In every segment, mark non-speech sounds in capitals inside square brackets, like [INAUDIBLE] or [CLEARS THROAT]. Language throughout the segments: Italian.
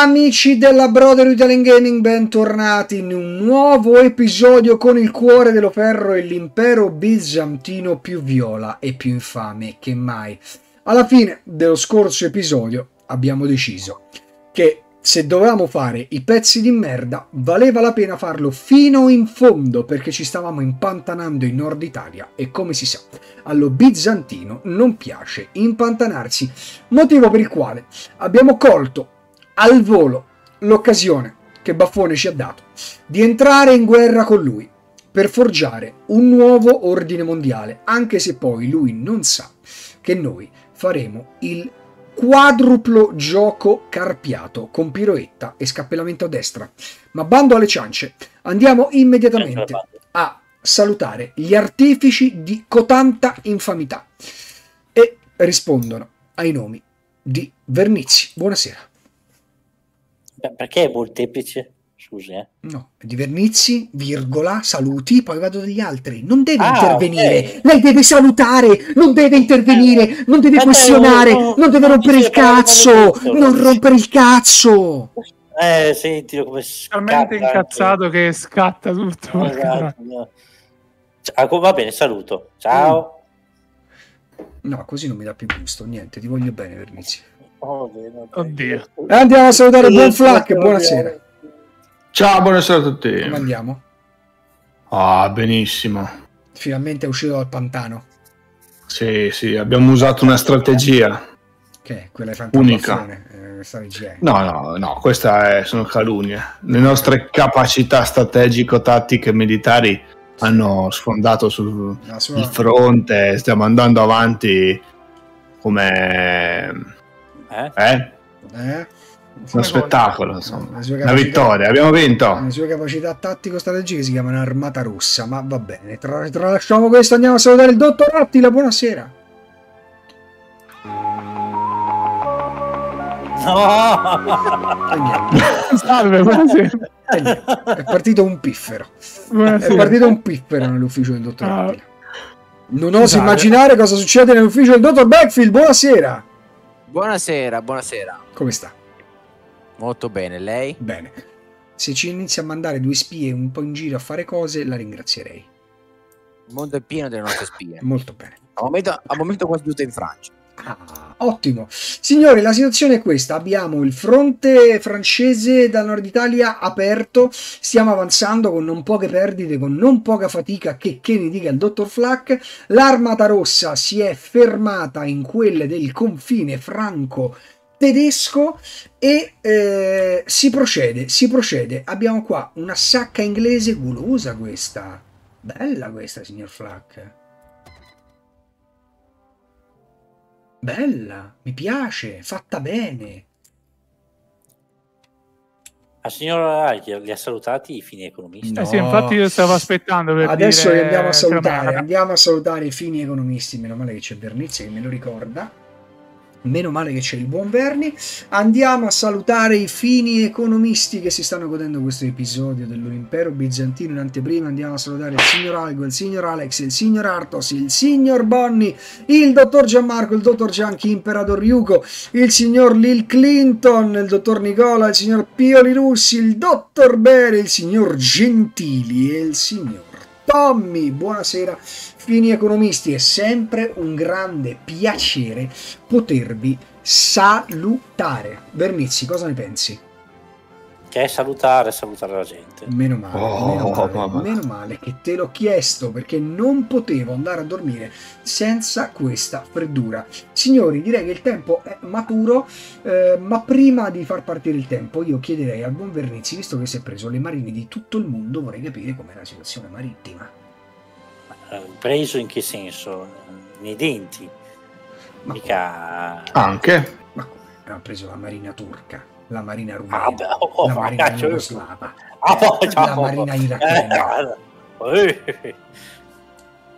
Amici della Brother Italian Gaming, bentornati in un nuovo episodio con il cuore dello ferro e l'impero bizantino più viola e più infame che mai. Alla fine dello scorso episodio abbiamo deciso che se dovevamo fare i pezzi di merda, valeva la pena farlo fino in fondo perché ci stavamo impantanando in Nord Italia e come si sa, allo bizantino non piace impantanarsi, motivo per il quale abbiamo colto al volo l'occasione che Baffone ci ha dato di entrare in guerra con lui per forgiare un nuovo ordine mondiale, anche se poi lui non sa che noi faremo il quadruplo gioco carpiato con piroetta e scappellamento a destra. Ma bando alle ciance, andiamo immediatamente a salutare gli artefici di cotanta infamità e rispondono ai nomi di Vernizzi. Buonasera. Perché è molteplice? Scusi, eh. No, di Vernizzi, virgola, saluti, poi vado dagli altri. Non deve ah, intervenire, okay. lei deve salutare, non deve intervenire, non deve questionare, non, non deve rompere il cazzo, non rompere il cazzo. Eh, senti come Talmente incazzato anche. che scatta tutto. Esatto, [LAUGHS] no. Ciao, va bene, saluto. Ciao. No, così non mi dà più gusto, niente, ti voglio bene, Vernizzi. Oh, Oddio. E andiamo a salutare Buon Flack, buonasera. Ciao, buonasera a tutti. Come andiamo? Ah, benissimo. Finalmente è uscito dal pantano. Sì, sì, abbiamo usato una strategia. Che quella è unica. Eh, no, no, no, queste sono calunnie. Le nostre capacità strategico-tattiche militari hanno sfondato sul sua... fronte, stiamo andando avanti come eh? eh? eh? Uno spettacolo, insomma. Una vittoria, abbiamo vinto. Le sue capacità tattico-strategiche si chiamano Armata Rossa, ma va bene. Tra, tralasciamo questo, andiamo a salutare il dottor Attila, buonasera. No! Salve, buonasera. È partito un piffero. Buonasera. È partito un piffero nell'ufficio del dottor ah. Attila. Non oso immaginare cosa succede nell'ufficio del dottor Backfield, buonasera. Buonasera, buonasera. Come sta? Molto bene, lei? Bene. Se ci inizia a mandare due spie un po' in giro a fare cose, la ringrazierei. Il mondo è pieno delle nostre spie. Molto bene. Al momento, al momento quasi tutte in Francia. Ah, ottimo. Signori, la situazione è questa. Abbiamo il fronte francese dal nord Italia aperto. Stiamo avanzando con non poche perdite, con non poca fatica, che, che ne dica il dottor Flack. L'armata rossa si è fermata in quelle del confine franco tedesco e eh, si procede, si procede. Abbiamo qua una sacca inglese gulosa questa. Bella questa, signor Flack. Bella, mi piace, fatta bene. La signora li ha salutati i fini economisti? No. Eh sì, infatti io stavo aspettando per Adesso dire... li andiamo a salutare, andiamo a salutare i fini economisti, meno male che c'è Vernizia che me lo ricorda meno male che c'è il buon Verni. Andiamo a salutare i fini economisti che si stanno godendo questo episodio dell'Impero Bizantino in anteprima. Andiamo a salutare il signor Algo, il signor Alex, il signor Artos, il signor Bonnie, il dottor Gianmarco, il dottor Gianchi, Imperador Ryuko, il signor Lil Clinton, il dottor Nicola, il signor Pioli Russi, il dottor Bere, il signor Gentili e il signor Tommy. Buonasera fini economisti, è sempre un grande piacere potervi salutare. Vernizzi, cosa ne pensi? Che è salutare, salutare la gente. Meno male, oh, meno, male meno, male, che te l'ho chiesto perché non potevo andare a dormire senza questa freddura. Signori, direi che il tempo è maturo, eh, ma prima di far partire il tempo io chiederei al buon Vernizzi, visto che si è preso le marine di tutto il mondo, vorrei capire com'è la situazione marittima. Preso in che senso? Nei denti? Ma Mica... Anche? Ma come? Ha preso la marina turca, la marina rumena, ah, beh, oh, la marina jugoslava, ah, oh, la marina irachena. Eh,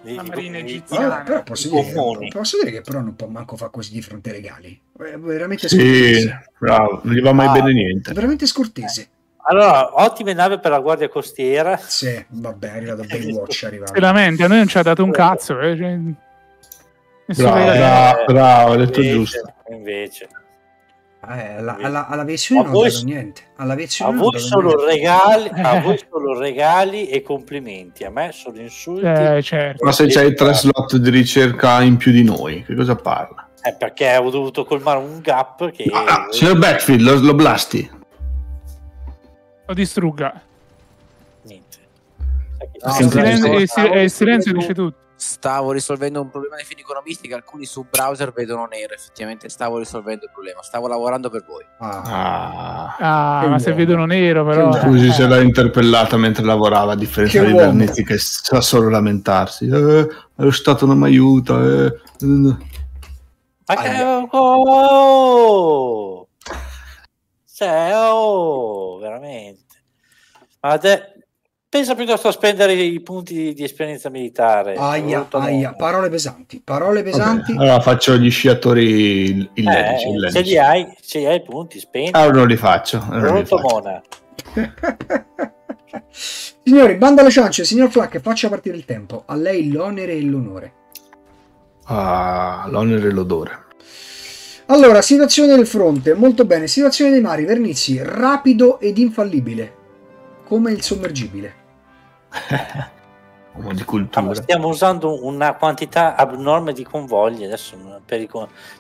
la marina egiziana. però posso dire, posso dire, che però non può manco fare così di fronte regali. Veramente scortese. Sì, bravo, non gli va mai ah, bene niente. Veramente scortese. Allora, ottime navi per la guardia costiera. Sì, vabbè, è arrivato Baywatch. [LAUGHS] È Veramente, a noi non ci ha dato un cazzo. Eh. Cioè... Bravo, bravo, bravo, hai detto invece, giusto. Invece. Eh, alla, alla, all'aviazione non voi, niente. All'aviazione a, voi solo regali, [LAUGHS] a voi solo regali e complimenti. A me sono insulti. Eh, certo. Ma se c'hai tre slot di ricerca in più di noi, che cosa parla? Eh, perché ho dovuto colmare un gap che... Ah, signor Backfield, lo, lo blasti. Lo distrugga. Niente. No, il, silenzio, il, il silenzio dice tutto stavo risolvendo un problema di fini economisti che alcuni su browser vedono nero. Effettivamente stavo risolvendo il problema. Stavo lavorando per voi. Ah, ah ma se vedono nero, però. Scusi, eh. se l'ha interpellata mentre lavorava, a differenza di Vernizi che sa solo lamentarsi. Eh, lo Stato non mi aiuta. Eh. Ma che. Oh! Cioè, oh, veramente. Ma te, Pensa piuttosto a spendere i punti di esperienza militare. Aia, aia. Parole pesanti, parole pesanti. Okay. Allora faccio gli sciatori illetici. Eh, se li hai, se li hai punti, spendi. Allora non li faccio. Non li faccio. Mona. [LAUGHS] Signori, banda alle ciance, signor Flack, faccia partire il tempo. A lei l'onere e l'onore. Ah, l'onere e l'odore. Allora, situazione del fronte, molto bene. Situazione dei mari, Vernizzi, rapido ed infallibile. Come il sommergibile. Uomo [LAUGHS] di cultura. stiamo usando una quantità abnorme di convogli adesso per i,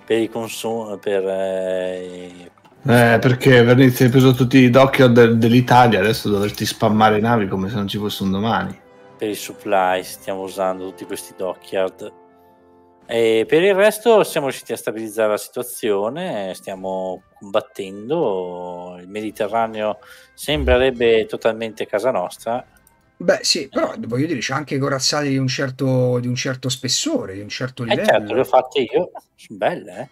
per i consumi. Per, eh, eh, perché Vernizzi hai preso tutti i docker de- dell'Italia, adesso dovresti spammare navi come se non ci fosse un domani. Per i supply stiamo usando tutti questi dockyard. E per il resto siamo riusciti a stabilizzare la situazione, stiamo combattendo, il Mediterraneo sembrerebbe totalmente casa nostra, Beh, sì, però voglio dire, c'è anche corazzate di un certo, di un certo spessore, di un certo livello. Eh certo, le ho fatte io, sono belle, eh?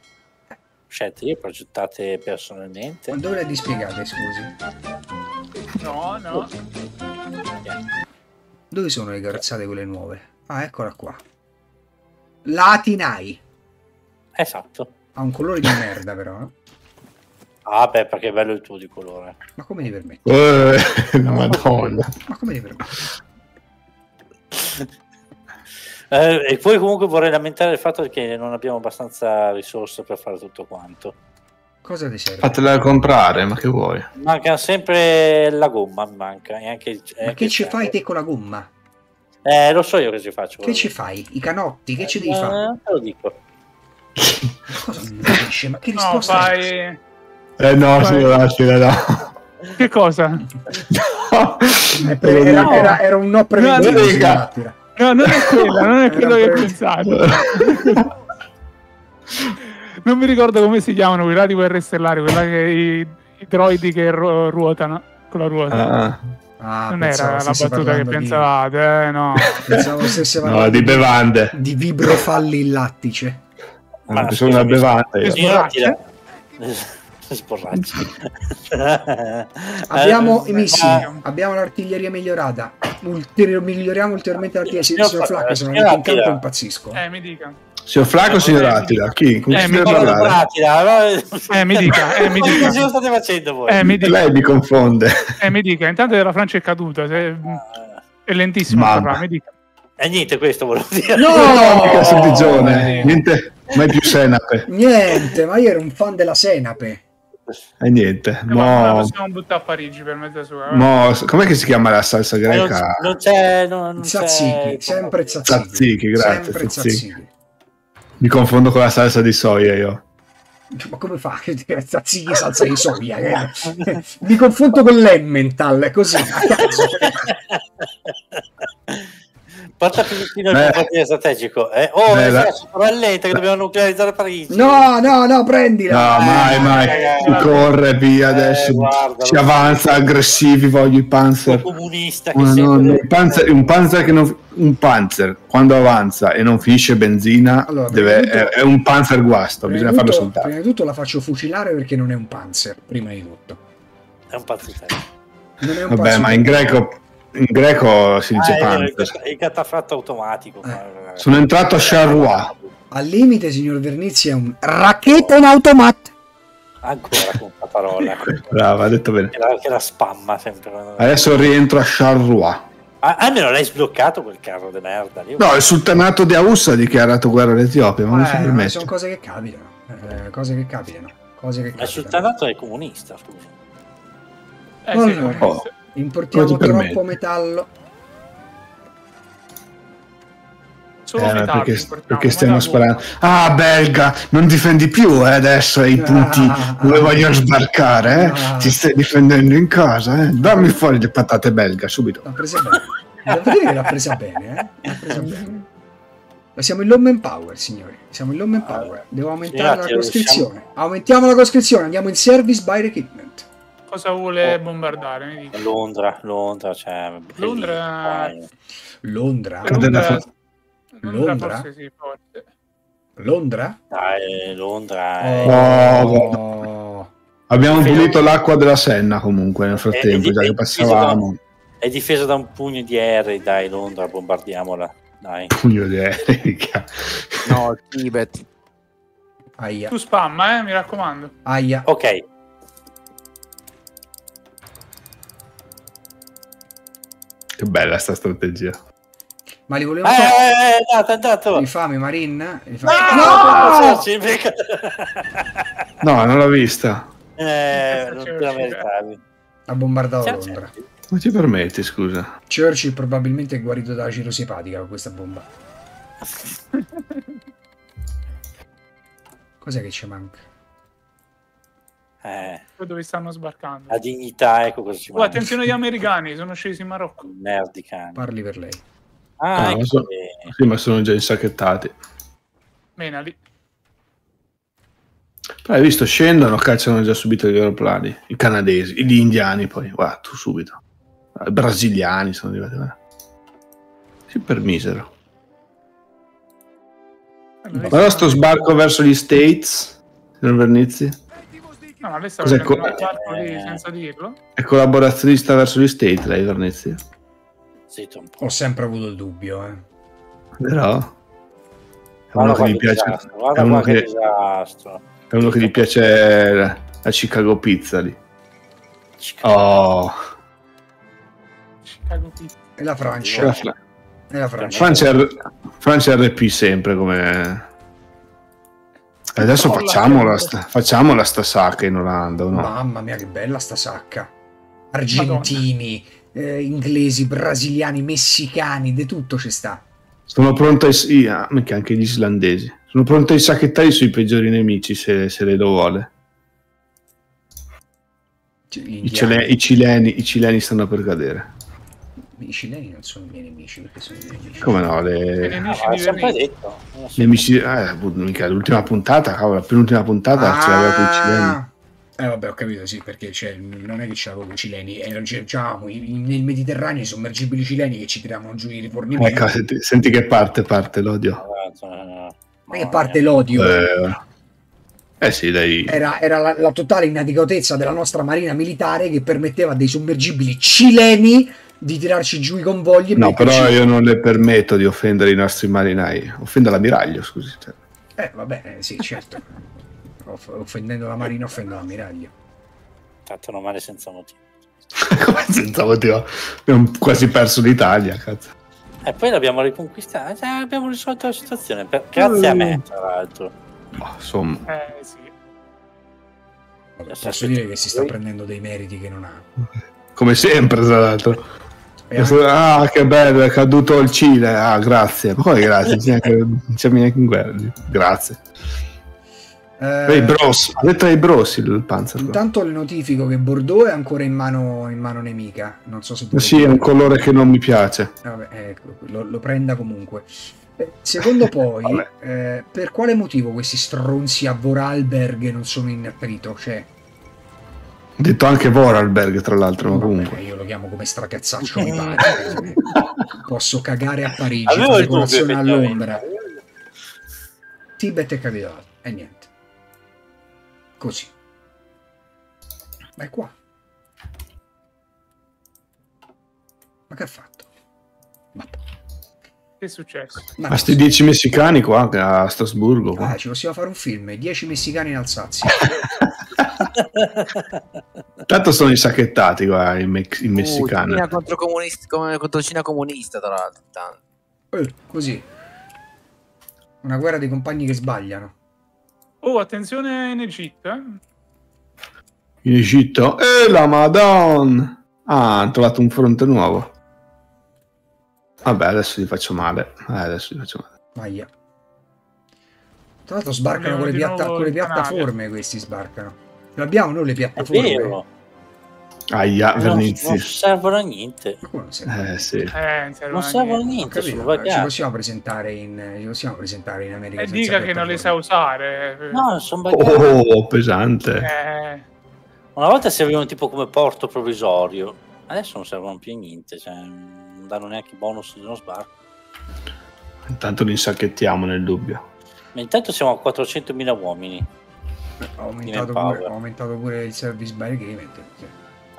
Scelte io, progettate personalmente. Ma dove le hai dispiegate, scusi? No, no. Dove sono le corazzate quelle nuove? Ah, eccola qua. Latinai. Esatto. Ha un colore di merda, però. Eh? Ah, beh, perché è bello il tuo di colore. Ma come ti permetti? Eh, no, [LAUGHS] madonna. Ma come ti permetti? eh, e poi comunque vorrei lamentare il fatto che non abbiamo abbastanza risorse per fare tutto quanto. Cosa ti serve? Fatela comprare, ma che vuoi? Manca sempre la gomma, manca. E anche, ma anche che ci fai te con la gomma? Eh, lo so io che ci faccio. Che ci fai? I canotti? Che eh, ci devi eh, fare? Te lo dico. Cosa mi dice? Ma che risposta no, fai... Eh no, signora, no. Che cosa? No. Era, no. era, era, un no preventivo. No, no, non è quella, non è quello che ho pensato. non mi ricordo come si chiamano quei di guerre stellari, quella che i, i droidi che ru- ruotano con la ruota. Ah. Ah, non era la battuta che pensavate, di... eh, no. Pensavo stesse no, di bevande. Di vibrofalli in lattice. Ma ah, sono una bevanda. Io sporracci. [LAUGHS] abbiamo i missili, abbiamo l'artiglieria migliorata. Ulterior, miglioriamo ulteriormente l'artiglieria. Signor, signor Flacco, sono in campo impazzisco. Eh, mi dica. Signor Flacco o signor Attila? Chi? Con eh, mi Attila. Eh, mi dica. Eh, mi dica. Cosa state facendo voi? Eh, mi dica. Lei mi confonde. Eh, mi dica. Intanto la Francia è caduta. È lentissimo. Mamma. Mi dica. E eh, niente, questo volevo dire. No, no, no niente, mai più senape. Niente, ma io ero un fan della senape. E niente, no, mo... possiamo buttare a Parigi per mezzo sua. Mo... Com'è che si chiama la salsa greca? Eh, non, non c'è, non, non tzatziki, c'è... sempre tzatziki. Tzatziki, grazie. Sempre tzatziki. Mi confondo con la salsa di soia io. Ma come fa? Tzatziki salsa di soia? Eh? Mi confondo con l'Emmental, così a caso. [LAUGHS] Porta più vicino il confine strategico. Eh? Oh, Beh, la... rallenta che dobbiamo nuclearizzare Parigi. No, no, no, prendila. No, mai, eh, mai. Eh, corre via eh, adesso. Guarda, si avanza aggressivi, voglio i panzer. Un comunista che no, no, un, panzer, un panzer che non un panzer quando avanza e non finisce benzina allora, deve, tutto, è, è, un panzer guasto bisogna tutto, farlo soltare prima di tutto la faccio fucilare perché non è un panzer prima di tutto è un panzer non è un vabbè panzer ma in greco in greco si dice ah, Panzer. Il, il catafratto automatico. Eh. Sono entrato a Charleroi. Al limite, signor Vernizzi, è un racchetta in automat. Ancora con la parola. [LAUGHS] Brava, ha detto bene. Che la, che la spamma sempre. Adesso rientro a Charleroi. Ah, almeno l'hai sbloccato quel carro di merda. Lì. No, il sultanato di Aussa ha dichiarato guerra all'Etiopia, ma eh, non si permette. Sono cose che capitano. Eh, cose che capitano. Cose che Ma il sultanato è comunista, scusa. Eh, allora, sì, oh, importiamo troppo metallo. Solo eh, perché, perché, stiamo sparando. Ah, belga, non difendi più eh, adesso ai punti ah, dove voglio sbarcare. Eh? Ah, Ti stai difendendo in casa. Eh? Dammi fuori le patate belga subito. L'ha presa bene. Devo dire che l'ha presa bene. Eh? L'ha presa bene. Ma siamo in Lommen Power, signori. Siamo in Lommen Power. Devo aumentare sì, la coscrizione. Siamo... Aumentiamo la coscrizione. Andiamo in service by equipment. Cosa vuole oh. bombardare? Londra, Londra, cioè, Londra. Londra. Londra. Londra? Forse sì, forse. Londra? Dai, Londra. È... Oh. Abbiamo pulito l'acqua della Senna comunque nel frattempo, è, già che passavamo. Da, è difesa da un pugno di aerei, dai Londra, bombardiamola. Dai. Pugno di aerei. [LAUGHS] no, Tibet. Aia. Tu spamma, eh, mi raccomando. Aia. Ok. Che bella sta strategia. Ma li volevo fare. Eh, è andato. Infame, Marin? Infame. No! No! no, non l'ho vista. Eh, non te la meritavi. Ha bombardato Londra. Ma ti permetti, scusa? Churchill probabilmente è guarito dalla cirrosi epatica con questa bomba. [LAUGHS] Cos'è che ci manca? Eh. Dove stanno sbarcando? La dignità, ecco cosa ci oh, attenzione agli [LAUGHS] americani, sono scesi in Marocco. Merdi cani. Parli per lei. Ah, no, so, sì, ma sono già insacchettati. Menali. Però hai visto, scendono, cacciano già subito gli aeroplani. I canadesi, gli indiani poi. Guarda, tu subito. I brasiliani sono arrivati. Guarda. Sì, per misero. Guarda sto sbarco verso gli States, signor Vernizzi. No, ma lei sta facendo co- un lì senza dirlo. È collaborazionista verso gli States, lei, un po'. Ho sempre avuto il dubbio, eh. Però è uno che gli piace è uno che, è uno che gli piace la, la Chicago Pizza lì. Chicago. Oh. Chicago Pizza. E la Francia. La Fra- e la Francia. Francia, Francia RP sempre come Adesso facciamola sta, facciamola sta sacca in Olanda, no? Mamma mia, che bella sta sacca. Argentini, eh, inglesi, brasiliani, messicani, di tutto ci sta. Sono pronto ai, sì, anche gli islandesi. Sono pronto a sacchettare sui peggiori nemici se, se le lo vuole. I, cile, i, cileni, I cileni stanno per cadere. I cileni non sono i miei nemici perché sono i miei nemici. Come no? Le... nemici ah, sempre detto. Nemici, eh, mica, l'ultima puntata, cavolo, la penultima puntata ah, ce l'aveva con i cileni. Eh vabbè, ho capito, sì, perché cioè, non è che c'erano con i cileni, erano diciamo, nel Mediterraneo i sommergibili cileni che ci tiravano giù i rifornimenti. Ecco, senti, senti, che parte, parte l'odio. Ma che parte l'odio? Eh, eh sì, dai. Era, era la, la, totale inadeguatezza della nostra marina militare che permetteva dei sommergibili cileni di tirarci giù i convogli. No, però io non le permetto di offendere i nostri marinai. Offendo l'ammiraglio, scusi. Cioè. Eh, vabbè, eh, sì, certo offendendo la Marina offendo l'ammiraglio. Trattano male senza motivo. [LAUGHS] Come senza motivo? Abbiamo quasi perso l'Italia, cazzo. E poi l'abbiamo riconquistata, cioè, abbiamo risolto la situazione, per... grazie mm. a me, tra l'altro. Oh, insomma. Eh, sì. Vabbè, posso dire che si sta prendendo dei meriti che non ha. Come sempre, tra l'altro. Ah, che bello, è caduto il Cile. Ah, grazie. Poi grazie, [LAUGHS] non siamo neanche in guerra. Grazie. Eh, i bros, ha detto ai bros il panzer. Intanto le notifico che Bordeaux è ancora in mano, in mano nemica. Non so se Sì, è un colore che non mi piace. Eh, vabbè, ecco, lo, lo, prenda comunque. Eh, secondo [LAUGHS] poi, eh, per quale motivo questi stronzi a Vorarlberg non sono in attrito? Cioè, detto anche Vorarlberg, tra l'altro, ma comunque. Io lo chiamo come stracazzaccio mi pare. Posso cagare a Parigi, fare colazione a Londra. Tibet è capitato, e niente. Così. Ma è qua. Ma che ha fatto? Ma... Che è successo? Ma sti dieci messicani qua a Strasburgo. Qua. Ah, ci possiamo fare un film, dieci messicani in Alsazia. [LAUGHS] [LAUGHS] Tanto sono insacchettati qua in, me- in messicano. Uh, Cina contro, comunist- contro Cina comunista, tra l'altro. Eh, così. Una guerra dei compagni che sbagliano. Oh, attenzione in Egitto. Eh? In Egitto? E la madonna! Ah, hanno trovato un fronte nuovo. Vabbè, adesso gli faccio male. Eh, adesso gli faccio male. Maia. Tra l'altro sbarcano con le, piatta- con le piattaforme questi sbarcano. L'abbiamo noi le piattaforme. È vero. Aia, non, Vernizzi. non servono a niente. Ma come non serve? Eh, sì. Eh, non servono Non a servono a niente. Niente, ci possiamo presentare in, ci possiamo presentare in America E senza dica che non le sa usare. No, sono pagati. Oh, pesante. Eh, Una volta servivano tipo come porto provvisorio, adesso non servono più a niente, cioè, non danno neanche i bonus di uno sbarco. Intanto li insacchettiamo nel dubbio. Ma intanto siamo a 400.000 uomini. Ho aumentato, pure, ho aumentato pure il service barricade. sì.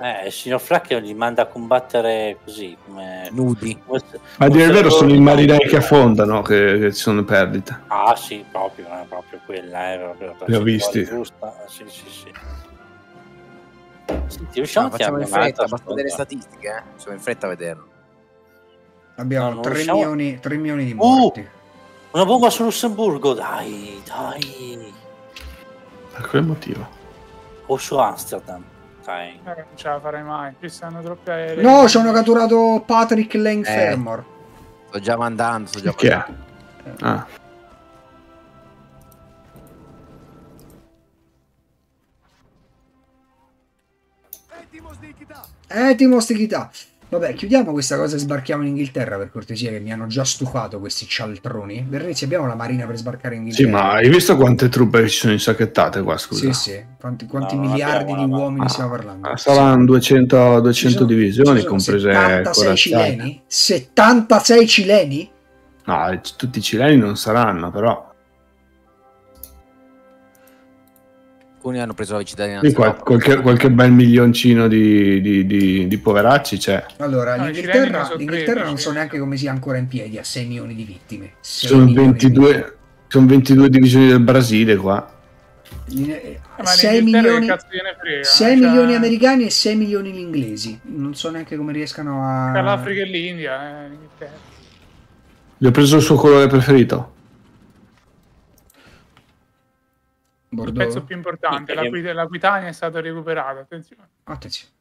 Eh, il signor Flack li manda a combattere così, come... Nudi. come- Ma a dire il vero sono i marinai che affondano che, che ci sono perdite. Ah sì, proprio, è proprio quella, è proprio la Li ho visti. giusta. Sì, sì, sì. Senti, riusciamo No, a facciamo in fretta, basta vedere le squadra? statistiche, eh. Facciamo in fretta a vederlo. Abbiamo No, non 3, riusciamo- milioni, 3 milioni di Uh! morti. Una bomba su Lussemburgo, dai, dai. Per quel motivo. O su Amsterdam. Eh, non ce la farei mai. Ci stanno troppi aerei. No, ci hanno catturato Patrick Lane Eh. Fermor. Sto già mandando, sto già Che è? mandando. Ah. Etimo stichità. Vabbè, chiudiamo questa cosa e sbarchiamo in Inghilterra per cortesia, che mi hanno già stufato questi cialtroni. Berrezzi, abbiamo la marina per sbarcare in Sì, Inghilterra? ma hai visto quante truppe ci sono insacchettate qua, scusa? Sì, sì. Quanti, quanti No, miliardi abbiamo di uomini Ah, stiamo parlando? Ah, Saranno 200, 200 Ci sono- divisioni, comprese 76 corazzate. cileni? 76 cileni? No, tutti i cileni non saranno, però. Alcuni hanno preso la cittadinanza. Sì, qual- qualche, qualche bel milioncino di, di- di- di poveracci c'è. Allora, No, l'Inghilterra, l'Inghilterra 13, non so neanche come sia ancora in piedi, ha 6 milioni di vittime. 6 Sono milioni di 22, sono 22 divisioni del Brasile qua. vittime. Eh, ma 6 l'Inghilterra milioni, frega? 6 Cioè, milioni americani e 6 milioni gli inglesi. Non so neanche come riescano a... Per l'Africa e l'India, eh. Gli ho preso il suo colore preferito. Il Bordeaux? pezzo più importante, Sì, l'Aquit- l'Aquitania è stato recuperato, attenzione. Attenzione.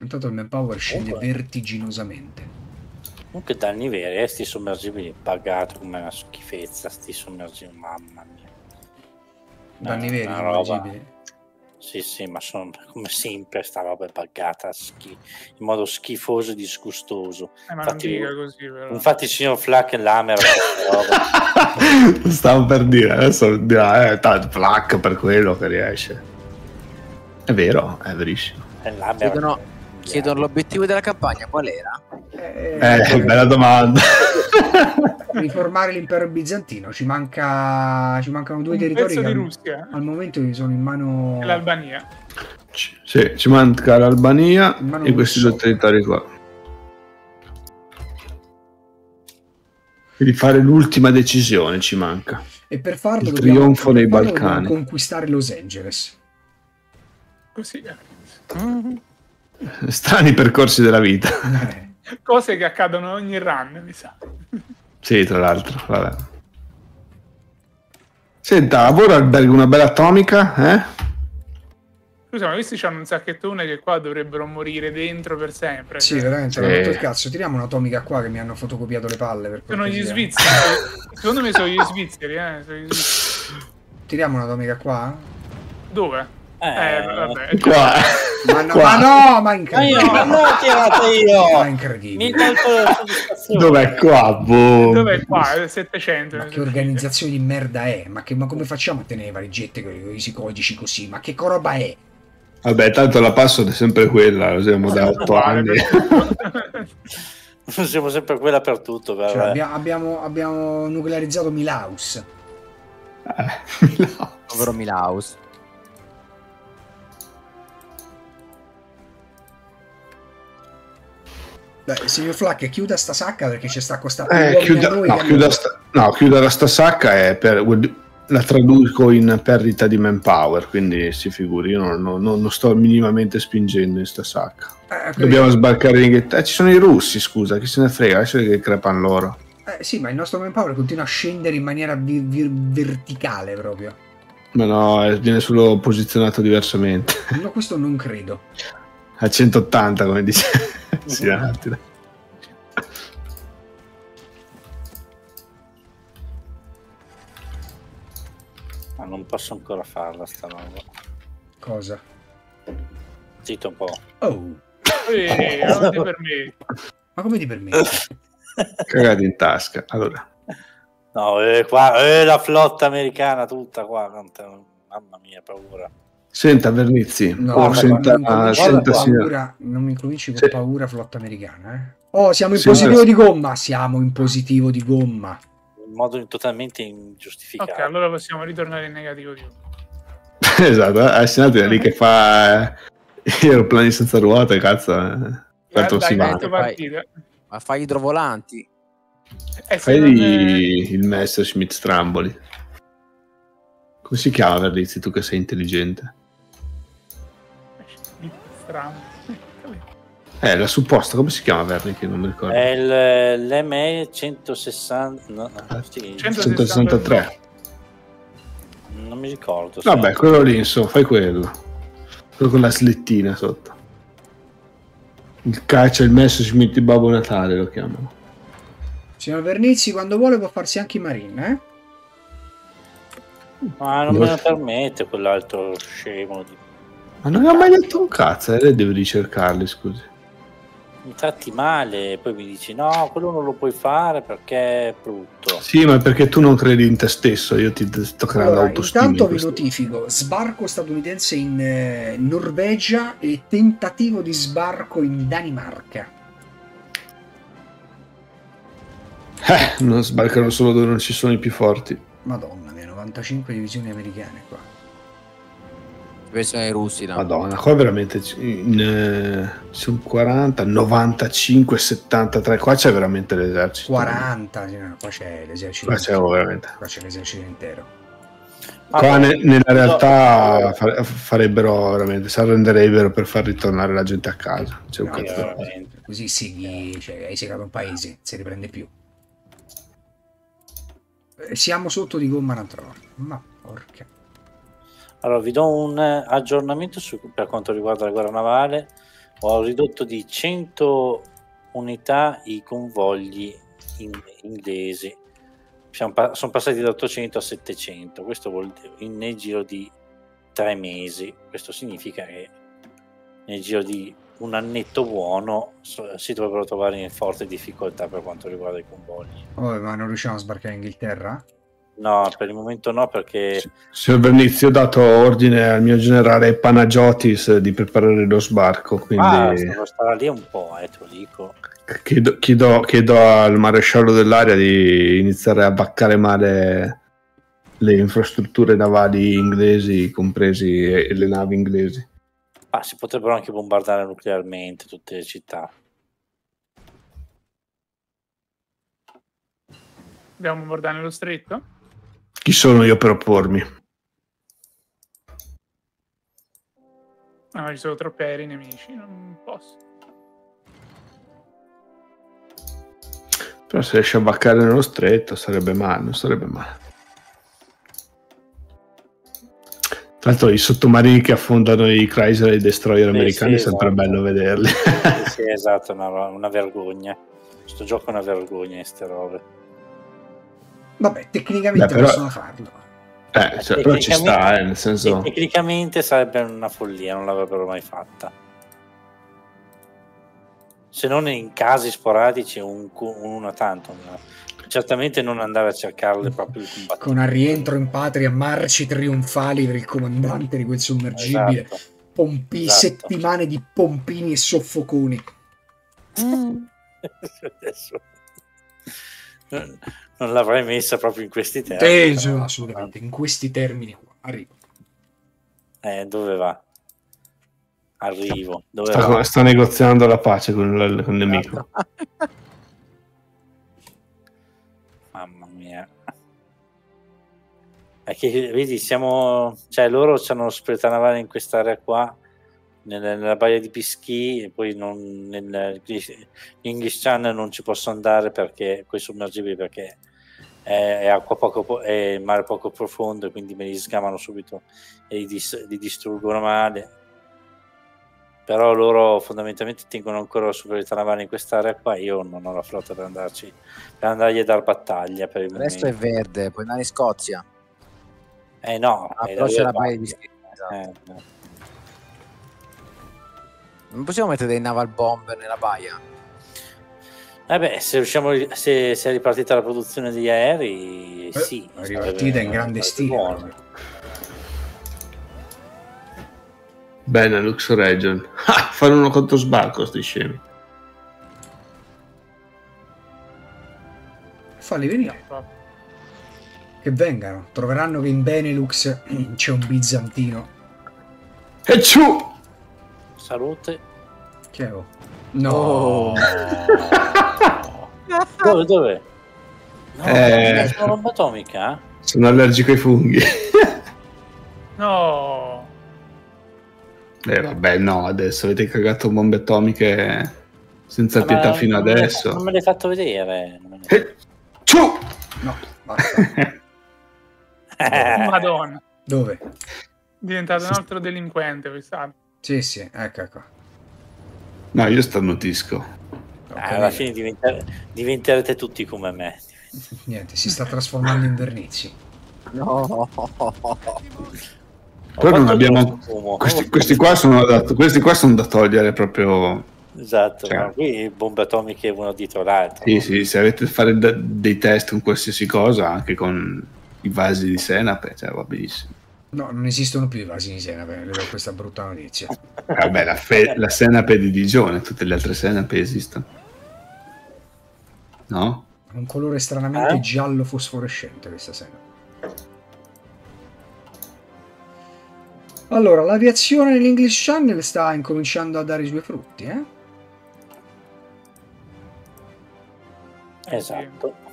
Intanto il manpower scende Comunque- vertiginosamente. Comunque danni veri, eh, sti sommergibili pagato come una schifezza, sti sommergibili, mamma mia. Danni veri, una roba- immergibili. Sì, sì, ma sono come sempre sta roba è pagata schi- in modo schifoso e disgustoso. Eh, ma Infatti- non dica così, però. Infatti il signor Flack e l'Amer. [LAUGHS] Stavo per dire, adesso dirà, eh, tanto flac per quello che riesce. È vero, è verissimo. E l'Amer- Chiedono, chiedono l'obiettivo della campagna, qual era? Eh, Eh, bella domanda. riformare l'impero bizantino. Ci, manca... ci mancano due Un territori che di al... Russia al momento sono in mano... l'Albania. Ci- sì, ci manca l'Albania e questi due territori qua. Quindi fare l'ultima decisione ci manca. E per farlo Il trionfo per dei Balcani. conquistare Los Angeles. Così. eh. [LAUGHS] Strani percorsi della vita. Eh, [LAUGHS] Cose che accadono ogni run, mi sa. Sì, tra l'altro, vabbè. Senta, a voi alberga una bella atomica, eh? Scusa, ma questi hanno un sacchettone che qua dovrebbero morire dentro per sempre. Sì, cioè, veramente, hanno rotto il cazzo. Tiriamo un'atomica qua che mi hanno fotocopiato le palle. Per Sono gli svizzeri. [LAUGHS] Secondo me sono gli svizzeri, eh. sono gli svizzeri. Tiriamo un'atomica qua? Dove? Eh, Eh, vabbè. Qua. Ma no, Qua. ma no, ma Ma io incredibile. ma ho tirato Ma io! Mi incredibile. tolto la soddisfazione. Dov'è qua? Boh. Dov'è qua? È 700. Ma che organizzazione di merda è? Ma, che- ma come facciamo a tenere valigette con questi codici così? Ma che roba è? Vabbè, tanto la password è sempre quella, lo siamo da 8 anni. [LAUGHS] Siamo sempre quella per tutto. Cioè, vabbè. abbia- abbiamo, abbiamo nuclearizzato Milaus. Eh, [LAUGHS] no. Povero Milaus. Dai, signor Flack, chiuda sta sacca perché ci sta costando Eh, chiuda, no, chiuda sta, no, chiudere sta sacca è per, la traduco in perdita di manpower, quindi si figuri, io non, non- non sto minimamente spingendo in sta sacca. Eh, Dobbiamo sbarcare in Inghilterra. Eh, ci sono i russi, scusa, chi se ne frega, adesso che crepano loro. Eh sì, ma il nostro manpower continua a scendere in maniera vi- vi- verticale proprio. Ma no, eh, viene solo posizionato diversamente. No, questo non credo. A 180, come dice. Sì, un Ma non posso ancora farla sta roba. Cosa? Zitto un po'. Oh. Eh, per me. Ma come ti permetti? [LAUGHS] Cagati in tasca. Allora. No, eh, qua, eh, la flotta americana tutta qua. Mamma mia, paura. Senta, Vernizzi. No, oh, senta, non, senta, paura, non mi cominci con sì. paura flotta americana. Eh? Oh, siamo in sì, positivo sì. di gomma. Siamo in positivo di gomma. In modo totalmente ingiustificato. Ok, allora possiamo ritornare in negativo di gomma. [LAUGHS] esatto, eh, il Senato è lì che fa gli aeroplani senza ruote, cazzo. Eh. Quanto si va? Ma fai idrovolanti. Eh, fai non... il Messerschmitt Stramboli. Come si chiama Verlizzi, tu che sei intelligente? Stramboli. Eh, la supposta, come si chiama Verli? Che non mi ricordo. È il, l'ME 160... No, sì. 163. Non mi ricordo. Vabbè, quello lì, insomma, fai quello. Quello con la slettina sotto. Il caccia, il Messerschmitt di Babbo Natale lo chiamano. Signor Vernizzi, quando vuole può farsi anche i marine, eh? Ma non me lo permette quell'altro scemo. Di... Ma non ha mai detto un cazzo, eh? lei deve ricercarli, scusi mi tratti male, poi mi dici no, quello non lo puoi fare perché è brutto. Sì, ma perché tu non credi in te stesso, io ti sto creando allora, autostima. Intanto vi notifico, sbarco statunitense in eh, Norvegia e tentativo di sbarco in Danimarca. Eh, non sbarcano solo dove non ci sono i più forti. Madonna mia, 95 divisioni americane qua versione ai russi. No? Madonna, qua veramente in, eh, sono 40, 95, 73. Qua c'è veramente l'esercito. 40, no, qua c'è l'esercito. Qua c'è, oh, veramente. Qua c'è l'esercito intero. Qua ne, nella realtà no. farebbero veramente, si arrenderebbero per far ritornare la gente a casa. C'è un no, cazzo. Così segui, cioè, hai segato un paese, si riprende più. Eh, siamo sotto di gomma un'altra volta. Ma porca. Allora, vi do un eh, aggiornamento su, per quanto riguarda la guerra navale. Ho ridotto di 100 unità i convogli in, inglesi. Pa- sono passati da 800 a 700. Questo vuol dire in, nel giro di tre mesi. Questo significa che nel giro di un annetto buono si dovrebbero trovare in forte difficoltà per quanto riguarda i convogli. Oh, ma non riusciamo a sbarcare in Inghilterra? No, per il momento no, perché... Signor Vernizio, ho dato ordine al mio generale Panagiotis di preparare lo sbarco, quindi... Ah, starà lì un po', eh, te lo dico. Chiedo, chiedo, chiedo, al maresciallo dell'aria di iniziare a baccare male le infrastrutture navali inglesi, compresi le navi inglesi. Ah, si potrebbero anche bombardare nuclearmente tutte le città. Dobbiamo bombardare nello stretto? Chi sono io per oppormi? Ah, ma ci sono troppi aerei nemici, non posso. Però se riesce a baccare nello stretto sarebbe male, non sarebbe male. Tra l'altro i sottomarini che affondano i Chrysler e i destroyer sì, americani sì, è sempre esatto. bello vederli. Sì, sì esatto, una, una vergogna. Questo gioco è una vergogna, queste robe. Vabbè, tecnicamente Beh, però... possono farlo. Eh, cioè, però ci sta, eh, nel senso... Tecnicamente sarebbe una follia, non l'avrebbero mai fatta. Se non in casi sporadici, un, un una tanto. Certamente non andare a cercarle proprio il combattimento. Con al rientro in patria, marci trionfali per il comandante di quel sommergibile. Esatto. Pompi, esatto. settimane di pompini e soffoconi. Mm. [LAUGHS] [LAUGHS] non l'avrei messa proprio in questi termini. Eh, però. assolutamente, in questi termini qua. Arrivo. Eh, dove va? Arrivo. Dove sta, va? sta negoziando la pace con, il, con il nemico. [LAUGHS] Mamma mia. È che, vedi, siamo... Cioè, loro ci hanno navale in quest'area qua, nella, nella baia di Pischi e poi non, nel English Channel non ci posso andare perché quei sommergibili perché è, è, acqua poco, è mare poco profondo quindi me li sgamano subito e li, dis, li distruggono male però loro fondamentalmente tengono ancora la superiorità navale in quest'area qua io non ho la flotta per andarci per andargli a dar battaglia per il, il resto è verde puoi andare in Scozia eh no ah, però c'è la baia di Biscayne esatto. eh, no. Non possiamo mettere dei naval bomber nella baia eh beh, se riusciamo se, se è ripartita la produzione degli aerei, eh, sì. È ripartita in grande stile. Bene, Lux Region. [LAUGHS] Ah, fanno uno contro sbarco, sti scemi. Falli venire. Che vengano. Troveranno che in Benelux [CLEARS THROAT] c'è un bizantino. E ciù! Salute. Che è? No. Oh. dove, dove? No, eh, sono bomba atomica? Sono allergico ai funghi. [LAUGHS] no. Eh vabbè, no, adesso avete cagato bombe atomiche senza pietà fino non adesso. Me non me l'hai fatto vedere. Eh, ciu! No, basta. [LAUGHS] Madonna. Dove? È diventato un altro delinquente, pensate. Sì, sì, ecco, ecco. No, io starnutisco. Okay. Eh, alla fine diventer- diventerete tutti come me. [LAUGHS] Niente, si sta trasformando in vernici. No. Però non abbiamo... Questi, questi, qua sono da, questi qua sono da togliere proprio... Esatto, cioè... no? qui bombe atomiche uno dietro l'altro. Sì, no? sì, se avete da fare da, dei test con qualsiasi cosa, anche con i vasi di senape, cioè va benissimo. No, non esistono più i vasi di senape, vedo questa brutta notizia. Vabbè, la, fe- la senape di Digione, tutte le altre senape esistono. No? Un colore stranamente eh? giallo fosforescente questa senape. Allora, l'aviazione nell'English Channel sta incominciando a dare i suoi frutti, eh? Esatto.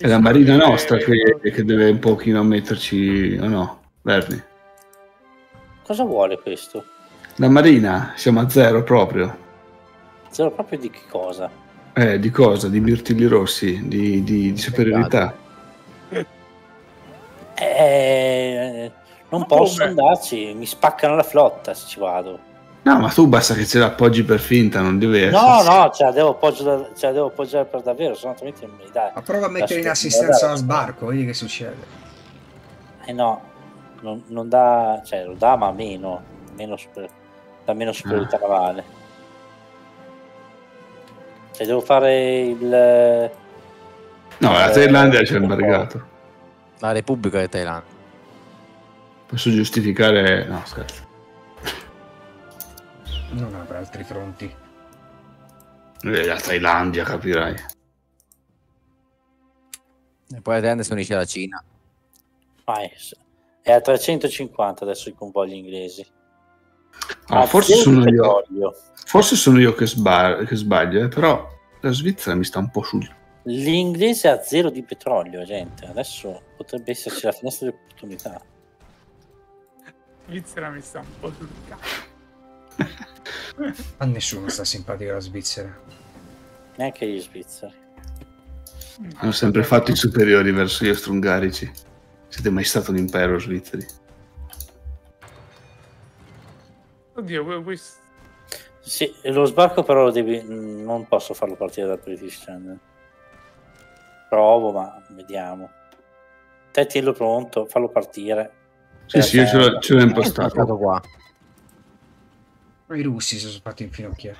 È la marina nostra che, che deve un pochino metterci, o no, Verni? Cosa vuole questo? La marina, siamo a zero proprio. Zero proprio di che cosa? Eh, di cosa? Di mirtilli rossi, di, di, di superiorità. Eh, non ma posso come? andarci, mi spaccano la flotta se ci vado. No, ma tu basta che ce l'appoggi per finta, non deve essere. No, no, ce la devo, appoggiare, ce la devo appoggiare per davvero, se no altrimenti non mi dai. Ma prova a mettere in assistenza allo sbarco, vedi che succede. Eh no, non, non, dà, cioè lo dà, ma meno, meno super, da meno superiorità ah. navale. Cioè devo fare il... No, la Thailandia c'è imbarcato. La Repubblica di Thailandia. Posso giustificare... No, scherzo. Non avrà altri fronti. Eh, la Thailandia, capirai. E poi la Thailandia si unisce alla Cina. È a 350 adesso i convogli inglesi. Ah, forse, sono io, forse sono io che, sbar- che sbaglio, eh, però la Svizzera mi sta un po' sul L'inglese ha zero di petrolio, gente. Adesso potrebbe esserci la finestra di opportunità. Svizzera mi sta un po' sul cazzo. A nessuno sta simpatica la Svizzera. Neanche gli svizzeri. Hanno sempre fatto i superiori verso gli austro-ungarici. Siete mai stato un impero svizzeri? Oddio, questo... Sì, lo sbarco però lo devi... non posso farlo partire dal British Channel provo, ma vediamo. Te tienilo pronto, fallo partire. Sì, sì, io ce l'ho, ce l'ho impostato. qua. I russi si sono fatti infinocchiare.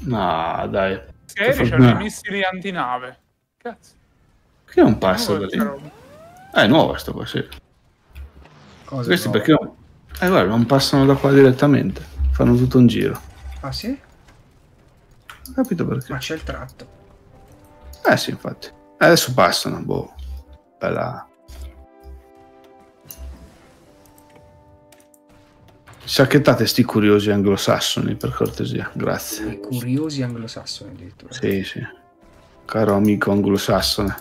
No, dai. Serio, c'hanno i missili antinave. Cazzo. Che non passa da lì? Eh, è nuovo sto qua, sì. Cosa Questi perché... Eh, guarda, non passano da qua direttamente. Fanno tutto un giro. Ah, sì? Ho capito perché. Ma c'è il tratto. Eh, sì, infatti. Adesso passano, boh. Bella. Sacchettate sti curiosi anglosassoni, per cortesia, grazie. I curiosi anglosassoni addirittura. Sì, sì. Caro amico anglosassone,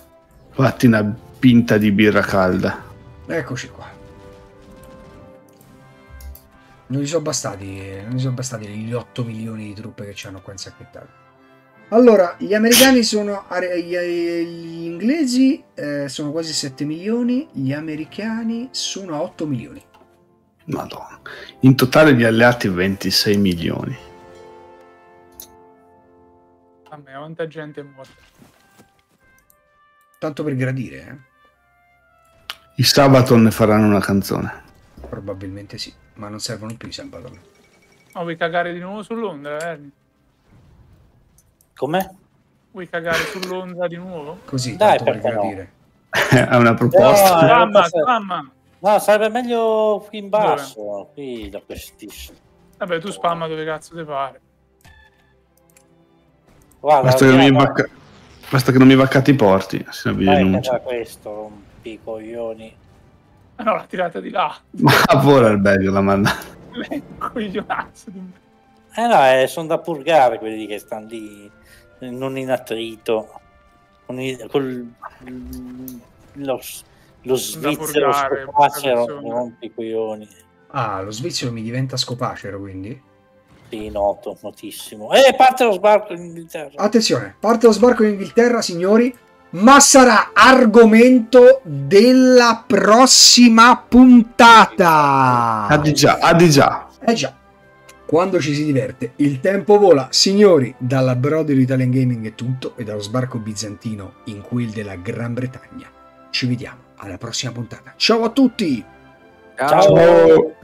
fatti una pinta di birra calda. Eccoci qua. Non gli sono bastati, non gli sono bastati gli 8 milioni di truppe che hanno qua insacchettato. Allora, gli americani sono. Gli inglesi eh, sono quasi 7 milioni, gli americani sono a 8 milioni. Madonna. In totale gli alleati 26 milioni. Vabbè, quanta gente è morta. Tanto per gradire, eh? I Sabaton ne faranno una canzone. Probabilmente sì, ma non servono più i Sabaton. Ma vuoi cagare di nuovo sull'onda, Ernie? Com'è? Vuoi cagare sull'onda di nuovo? Così, Dai, per gradire. No. [LAUGHS] È una proposta. No, spamma, spamma. No, sarebbe meglio qui in basso. Dove? Qui da questissimo. Vabbè, tu spamma dove cazzo ti pare. Guarda, basta, che vacca... basta, che non mi vaccate i porti. Se no denuncio. questo, rompi i coglioni. Ah, no, l'ha tirata di là. Ma [LAUGHS] ora [LAUGHS] il bello la manda. Coglionazzo. Eh no, eh, sono da purgare quelli che stanno lì, non in attrito. Con il, col, lo, lo svizzero scopacero rompi i coglioni. Ah, lo svizzero mi diventa scopacero quindi? Sì, noto, notissimo. Eh, parte lo sbarco in Inghilterra. Attenzione, parte lo sbarco in Inghilterra, signori, ma sarà argomento della prossima puntata. Ah di già, ah di già. Eh già. Quando ci si diverte, il tempo vola. Signori, dalla Brother Italian Gaming è tutto e dallo sbarco bizantino in quel della Gran Bretagna. Ci vediamo alla prossima puntata. Ciao a tutti! Ciao! Ciao.